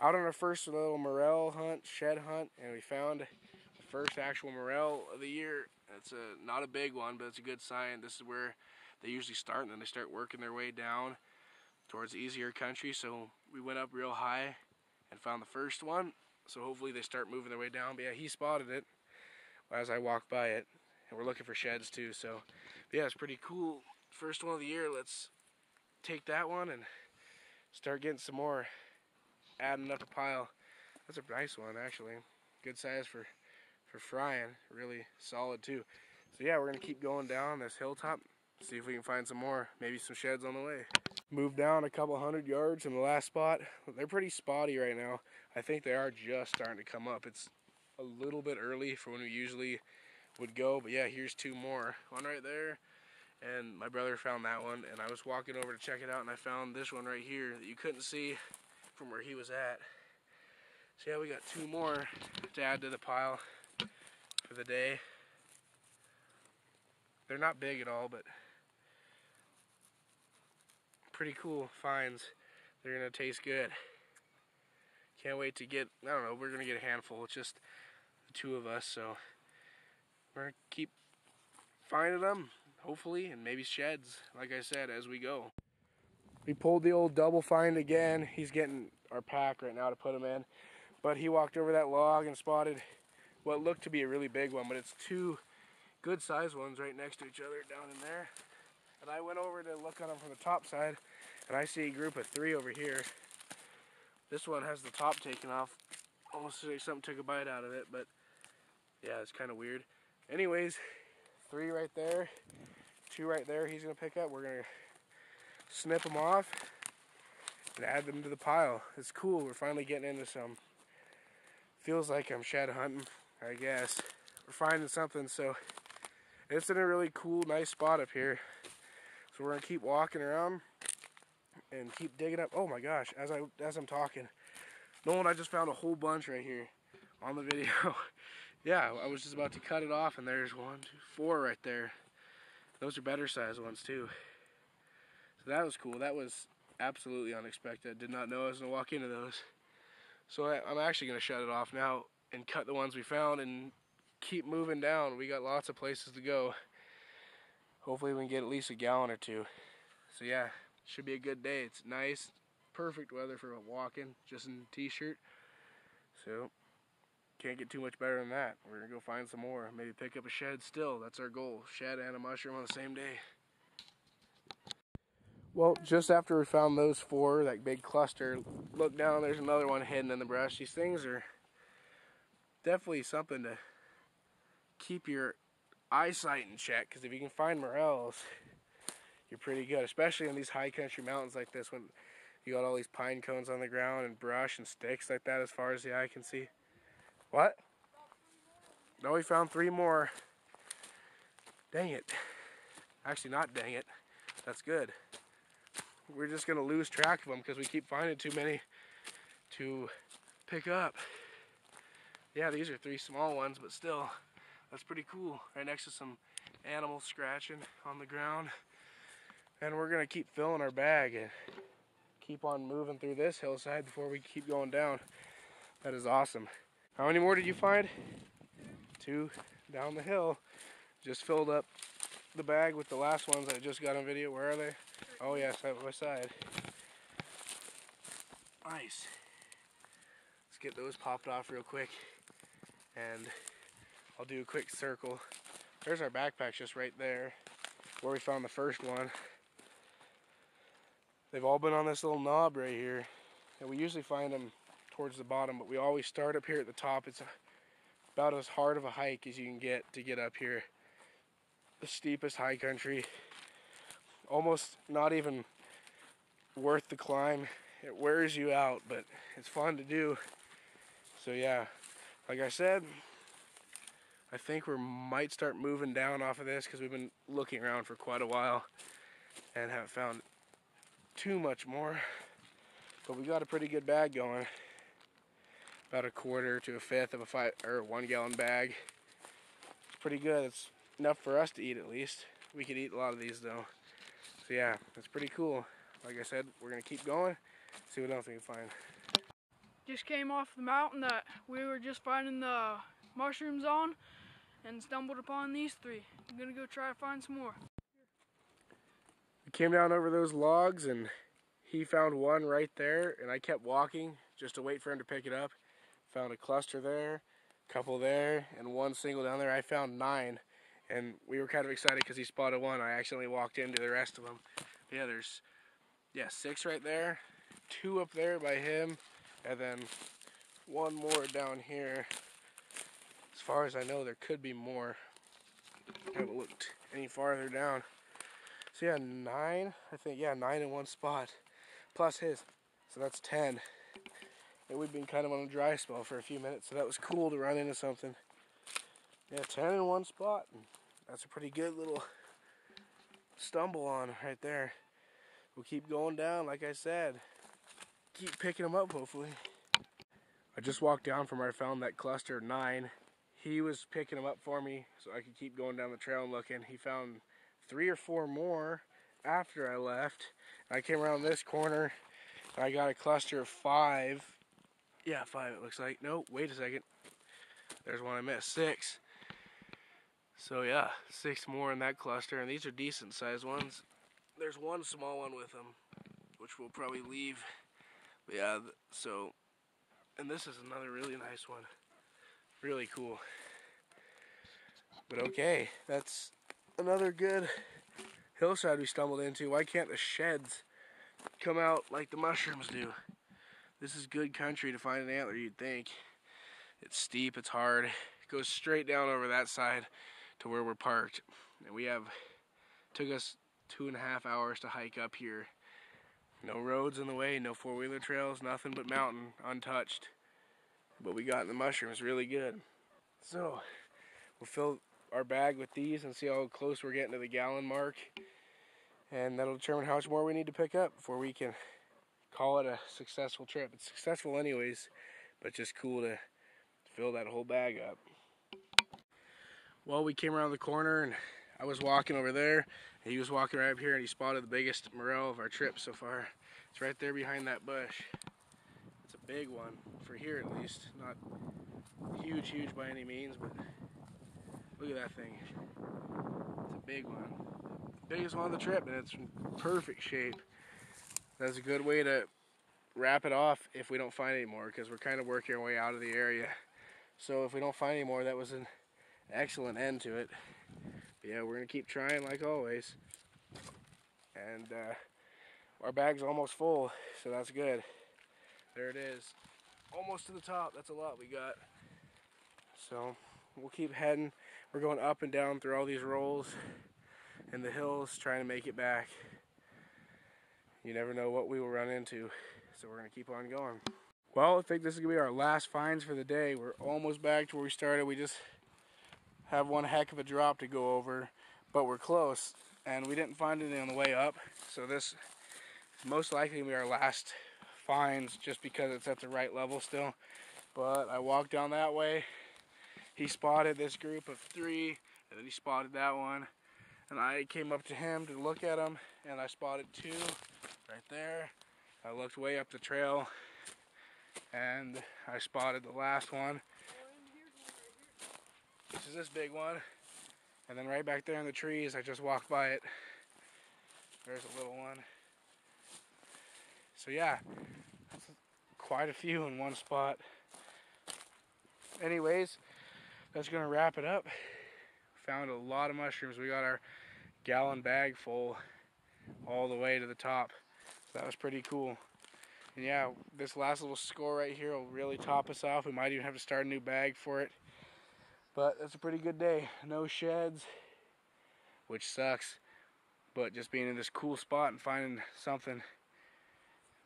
out on our first little morel hunt, shed hunt, and we found the first actual morel of the year. It's a not a big one, but it's a good sign. This is where they usually start, and then they start working their way down towards easier country. So we went up real high and found the first one. So hopefully they start moving their way down. But yeah, he spotted it as I walked by it. And we're looking for sheds too. So yeah, it's pretty cool. First one of the year. Let's take that one and start getting some more, adding up a pile. That's a nice one actually. Good size for, for frying. Really solid too. So yeah, we're gonna keep going down this hilltop. See if we can find some more, maybe some sheds on the way. Moved down a couple hundred yards from the last spot. They're pretty spotty right now. I think they are just starting to come up. It's a little bit early for when we usually would go, but yeah, here's two more. One right there, and my brother found that one, and I was walking over to check it out, and I found this one right here that you couldn't see from where he was at. So yeah, we got two more to add to the pile for the day. They're not big at all, but pretty cool finds. They're gonna taste good. Can't wait to get, I don't know, we're gonna get a handful. It's just the two of us, so we're gonna keep finding them, hopefully, and maybe sheds, like I said, as we go. We pulled the old double find again. He's getting our pack right now to put him in. But he walked over that log and spotted what looked to be a really big one, but it's two good sized ones right next to each other down in there. And I went over to look at them from the top side, and I see a group of three over here. This one has the top taken off. Almost like something took a bite out of it, but yeah, it's kind of weird. Anyways, three right there, two right there he's gonna pick up. We're gonna snip them off and add them to the pile. It's cool, we're finally getting into some. Feels like I'm shadow hunting, I guess. We're finding something, so it's in a really cool, nice spot up here. So we're gonna keep walking around and keep digging up. Oh my gosh, as I as I'm talking, Nolan, I just found a whole bunch right here on the video. yeah, I was just about to cut it off, and there's one, two, four right there. Those are better size ones too. So that was cool. That was absolutely unexpected. Did not know I was gonna walk into those. So I, I'm actually gonna shut it off now and cut the ones we found and keep moving down. We got lots of places to go hopefully we can get at least a gallon or two. So yeah, should be a good day. It's nice, perfect weather for walking, just in t-shirt. So can't get too much better than that. We're gonna go find some more. Maybe pick up a shed still. That's our goal. Shed and a mushroom on the same day. Well, just after we found those four, that big cluster, look down, there's another one hidden in the brush. These things are definitely something to keep your eyesight in check because if you can find morels, you're pretty good, especially in these high country mountains like this when you got all these pine cones on the ground and brush and sticks like that as far as the eye can see. What? No, we found three more. Dang it. Actually, not dang it. That's good. We're just going to lose track of them because we keep finding too many to pick up. Yeah, these are three small ones, but still. That's pretty cool. Right next to some animals scratching on the ground. And we're gonna keep filling our bag and keep on moving through this hillside before we keep going down. That is awesome. How many more did you find? Two down the hill. Just filled up the bag with the last ones I just got on video. Where are they? Oh yeah, side by side. Nice. Let's get those popped off real quick. And I'll do a quick circle. There's our backpacks just right there where we found the first one. They've all been on this little knob right here. And we usually find them towards the bottom, but we always start up here at the top. It's about as hard of a hike as you can get to get up here. The steepest high country. Almost not even worth the climb. It wears you out, but it's fun to do. So yeah, like I said, I think we might start moving down off of this because we've been looking around for quite a while and haven't found too much more. But we got a pretty good bag going. About a quarter to a fifth of a five or one gallon bag. It's pretty good. It's enough for us to eat at least. We could eat a lot of these though. So yeah, it's pretty cool. Like I said, we're gonna keep going, see what else we can find. just came off the mountain that we were just finding the mushrooms on and stumbled upon these three. I'm gonna go try to find some more. We came down over those logs and he found one right there and I kept walking just to wait for him to pick it up. Found a cluster there, a couple there, and one single down there. I found nine and we were kind of excited because he spotted one. I accidentally walked into the rest of them. Yeah, there's yeah six right there, two up there by him, and then one more down here. As far as I know, there could be more. I haven't looked any farther down. So yeah, nine, I think, yeah, nine in one spot, plus his. So that's 10. And we've been kind of on a dry spell for a few minutes, so that was cool to run into something. Yeah, 10 in one spot. That's a pretty good little stumble on right there. We'll keep going down, like I said. Keep picking them up, hopefully. I just walked down from where I found that cluster nine. He was picking them up for me so I could keep going down the trail and looking. He found three or four more after I left. I came around this corner and I got a cluster of five. Yeah, five it looks like. No, wait a second. There's one I missed. Six. So yeah, six more in that cluster, and these are decent sized ones. There's one small one with them, which we'll probably leave. But yeah, so, and this is another really nice one. Really cool. But okay, that's another good hillside we stumbled into. Why can't the sheds come out like the mushrooms do? This is good country to find an antler, you'd think. It's steep, it's hard. It goes straight down over that side to where we're parked. And we have, took us two and a half hours to hike up here. No roads in the way, no four-wheeler trails, nothing but mountain, untouched. But we got the mushrooms really good. So, we'll fill our bag with these and see how close we're getting to the gallon mark. And that'll determine how much more we need to pick up before we can call it a successful trip. It's successful anyways, but just cool to fill that whole bag up. Well, we came around the corner and I was walking over there. He was walking right up here and he spotted the biggest morel of our trip so far. It's right there behind that bush. It's a big one, for here at least. Not huge, huge by any means, but look at that thing. It's a big one. Biggest one of the trip and it's in perfect shape. That's a good way to wrap it off if we don't find any more because we're kind of working our way out of the area. So if we don't find any more, that was an excellent end to it. But yeah, we're going to keep trying like always. And uh, our bag's almost full, so that's good. There it is. Almost to the top. That's a lot we got. So we'll keep heading. We're going up and down through all these rolls and the hills trying to make it back. You never know what we will run into. So we're going to keep on going. Well, I think this is going to be our last finds for the day. We're almost back to where we started. We just have one heck of a drop to go over, but we're close. And we didn't find anything on the way up, so this is most likely to be our last finds just because it's at the right level still. But I walked down that way. He spotted this group of three, and then he spotted that one. And I came up to him to look at them, and I spotted two right there. I looked way up the trail, and I spotted the last one this is this big one. And then right back there in the trees, I just walked by it. There's a little one. So yeah, quite a few in one spot. Anyways, that's gonna wrap it up. Found a lot of mushrooms. We got our gallon bag full all the way to the top. So that was pretty cool. And yeah, this last little score right here will really top us off. We might even have to start a new bag for it. But that's a pretty good day. No sheds, which sucks. But just being in this cool spot and finding something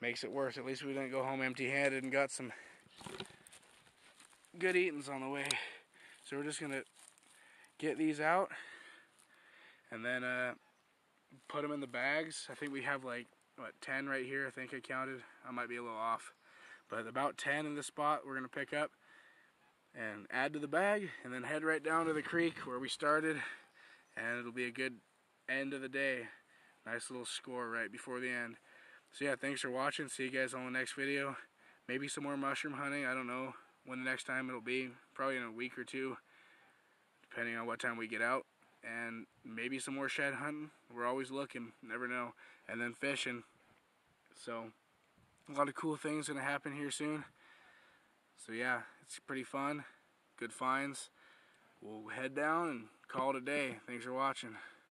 makes it worth. At least we didn't go home empty-handed and got some good eatings on the way. So we're just gonna get these out and then uh, put them in the bags. I think we have like what 10 right here. I think I counted. I might be a little off, but about 10 in the spot we're gonna pick up and add to the bag and then head right down to the creek where we started and it'll be a good end of the day nice little score right before the end so yeah thanks for watching see you guys on the next video maybe some more mushroom hunting. I don't know when the next time it'll be. Probably in a week or two, depending on what time we get out. And maybe some more shed hunting. We're always looking, never know. And then fishing. So, a lot of cool things gonna happen here soon. So yeah, it's pretty fun. Good finds. We'll head down and call it a day. Thanks for watching.